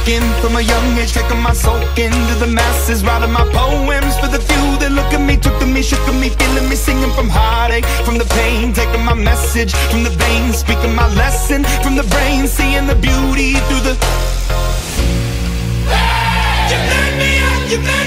Broken from a young age, taking my soul into the masses, writing my poems for the few that look at me, took to me, shook at me, feeling me, singing from heartache, from the pain, taking my message from the veins, speaking my lesson from the brain, seeing the beauty through the. You burn me up, you up.